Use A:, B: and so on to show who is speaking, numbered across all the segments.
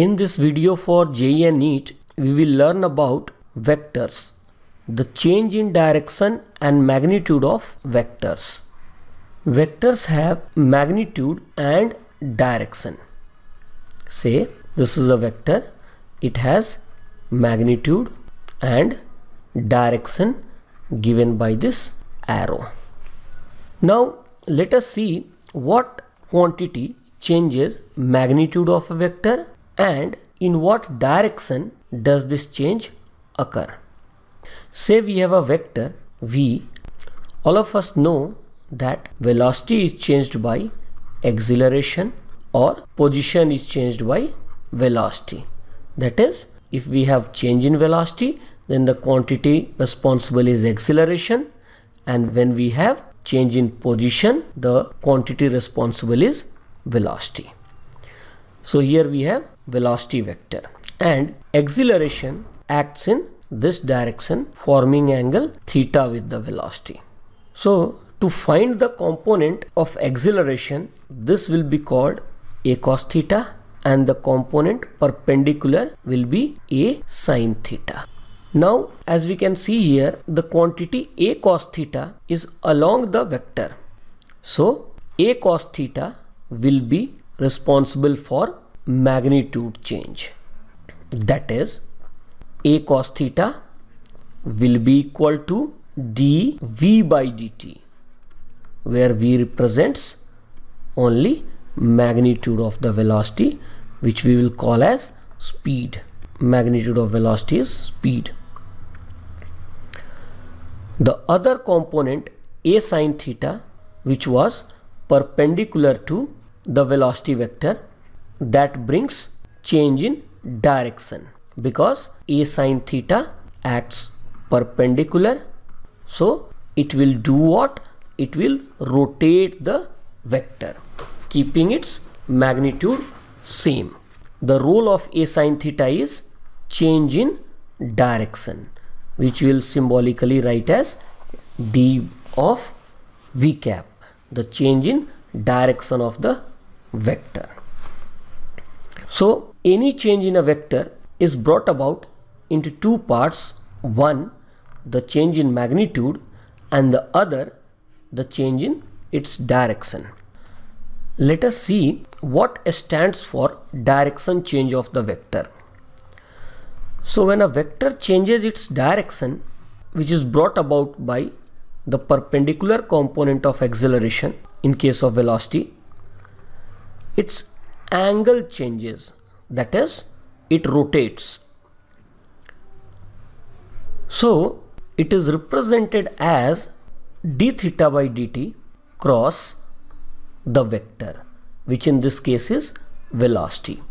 A: In this video for JEE and NEET, we will learn about vectors, the change in direction and magnitude of vectors. Vectors have magnitude and direction. Say this is a vector, it has magnitude and direction given by this arrow. Now let us see what quantity changes magnitude of a vector and in what direction does this change occur. Say we have a vector v, all of us know that velocity is changed by acceleration or position is changed by velocity. That is, if we have change in velocity, then the quantity responsible is acceleration and when we have change in position, the quantity responsible is velocity. So here we have velocity vector and acceleration acts in this direction forming angle theta with the velocity. So to find the component of acceleration this will be called a cos theta and the component perpendicular will be a sine theta. Now as we can see here the quantity a cos theta is along the vector. So a cos theta will be responsible for magnitude change. That is a cos theta will be equal to dv by dt where v represents only magnitude of the velocity which we will call as speed magnitude of velocity is speed the other component a sine theta which was perpendicular to the velocity vector that brings change in direction because a sine theta acts perpendicular. So it will do what? It will rotate the vector keeping its magnitude same. The role of a sine theta is change in direction which we'll symbolically write as d of v cap the change in direction of the vector so any change in a vector is brought about into two parts. One the change in magnitude and the other the change in its direction. Let us see what stands for direction change of the vector. So when a vector changes its direction which is brought about by the perpendicular component of acceleration in case of velocity its angle changes. That is it rotates. So it is represented as d theta by dt cross the vector which in this case is velocity.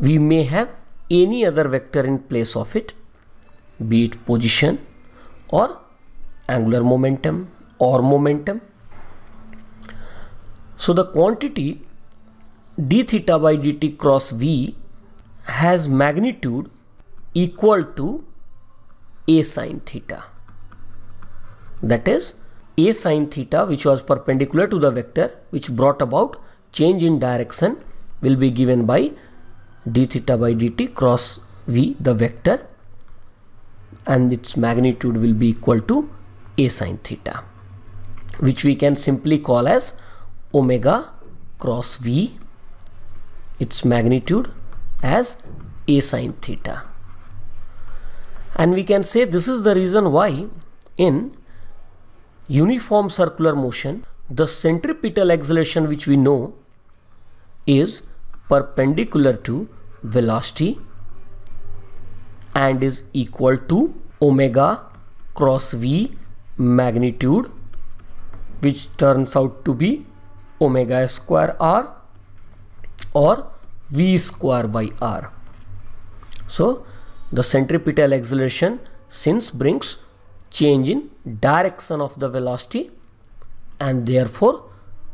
A: We may have any other vector in place of it be it position or angular momentum or momentum. So the quantity d theta by dt cross v has magnitude equal to a sine theta. That is a sine theta which was perpendicular to the vector which brought about change in direction will be given by d theta by dt cross v the vector and its magnitude will be equal to a sine theta which we can simply call as omega cross v its magnitude as a sine theta. And we can say this is the reason why in uniform circular motion the centripetal acceleration which we know is perpendicular to velocity and is equal to omega cross v magnitude which turns out to be omega square r or v square by r. So the centripetal acceleration since brings change in direction of the velocity and therefore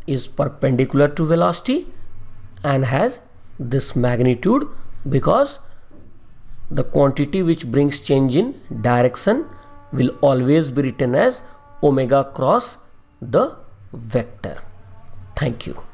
A: is perpendicular to velocity and has this magnitude because the quantity which brings change in direction will always be written as omega cross the vector. Thank you.